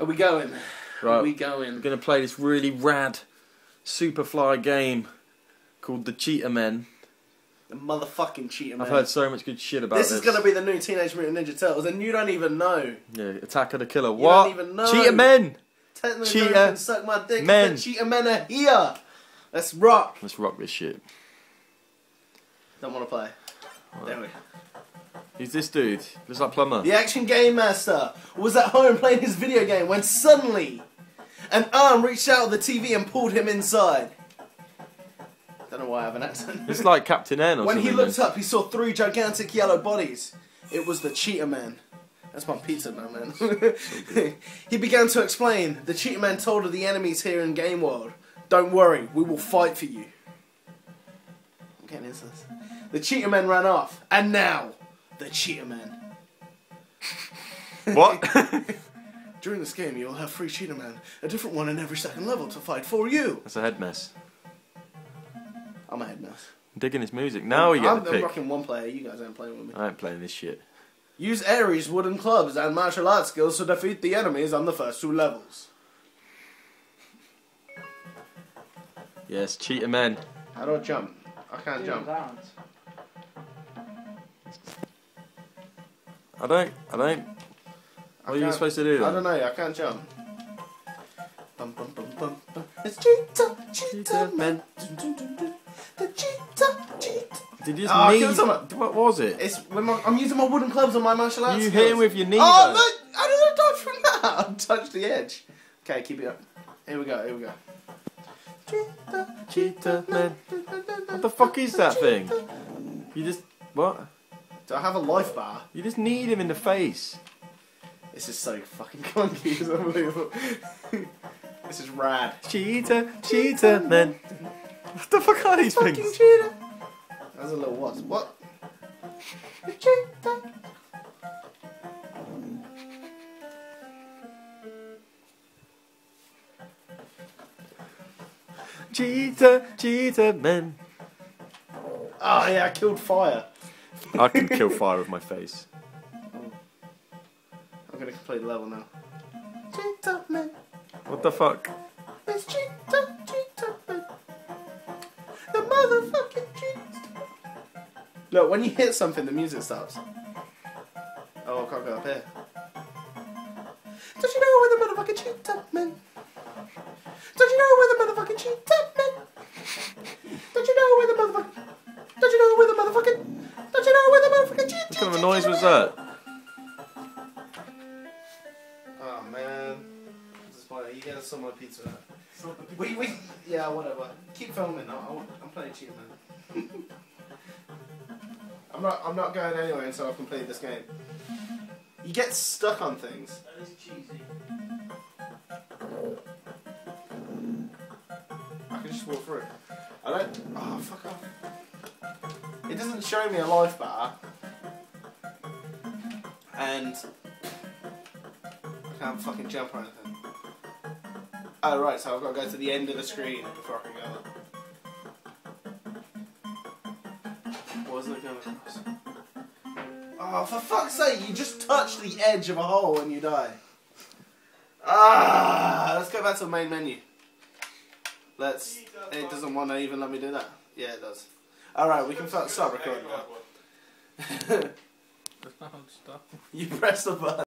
Are we going? Right. Are we going? We're going? going to play this really rad Superfly game called the Cheetah Men. The motherfucking cheater Men. I've heard so much good shit about this this. is gonna be the new Teenage Mutant Ninja Turtles, and you don't even know. Yeah, Attack of the Killer. You what? don't even know. Cheetah Men! Technically, Cheetah you can suck my dick. men. The cheater men are here. Let's rock. Let's rock this shit. Don't want to play. There we go. Who's this dude? Looks like Plumber. The action game master was at home playing his video game when suddenly an arm reached out of the TV and pulled him inside. Don't know why I have an accent. It's like Captain N or when something. When he looked up, he saw three gigantic yellow bodies. It was the Cheetah Man. That's my pizza now, man. he began to explain. The Cheetah Man told of the enemies here in Game World. Don't worry, we will fight for you. I'm getting into this. The Cheetah Man ran off, and now the Cheetah Man. What? During this game, you'll have three Cheetah Man, a different one in every second level to fight for you. That's a head mess. I'm a head mess. I'm digging his music. Now we get I'm, the I'm pick. rocking one player. You guys ain't playing with me. I ain't playing this shit. Use Aries wooden clubs and martial arts skills to defeat the enemies on the first two levels. Yes, Cheetah Men. How do I jump? I can't jump. I don't. I don't. What are you supposed to do? I don't know. I can't jump. Bum, bum, bum, bum, bum. It's cheetah, cheetah man. The cheetah, cheetah. Did you Oh, just ah, killed knee? What was it? It's when my, I'm using my wooden clubs on my martial arts. You skills. hit him with your knee. Oh though. no! I didn't dodge from that. I touched the edge. Okay, keep it up. Here we go. Here we go. Cheetah, Cheetah man. What the fuck is that thing? You just what? Do I have a life bar? You just need him in the face. This is so fucking clunky. It's unbelievable. this is rad. Cheetah, cheetah man. What the fuck are these Fucking things? cheetah. That was a little what? What? Cheetah. Cheetah, cheetah man. Oh yeah, I killed fire. I can kill fire with my face. I'm gonna complete the level now. Cheetah man. What the fuck? It's cheetah, cheetah man. The motherfucking cheetah. Look, when you hit something, the music stops. Oh, I can't go up here. Don't you know where the motherfucking cheetah man? Don't you know where the motherfucking cheetah man? Noise was that? Oh man, this is funny. You get some more pizza. We we yeah whatever. Keep filming now. I want, I'm playing cheat man. I'm not I'm not going anywhere until I've completed this game. You get stuck on things. That is cheesy. I can just walk through. I don't. Oh fuck off. It doesn't show me a life bar. And I can't fucking jump or anything. Oh right, so I've got to go to the end of the screen before I can go. Wasn't it going across? Oh, for fuck's sake! You just touch the edge of a hole and you die. Ah, let's go back to the main menu. Let's. It doesn't want to even let me do that. Yeah, it does. All right, we can start recording now. you press the button.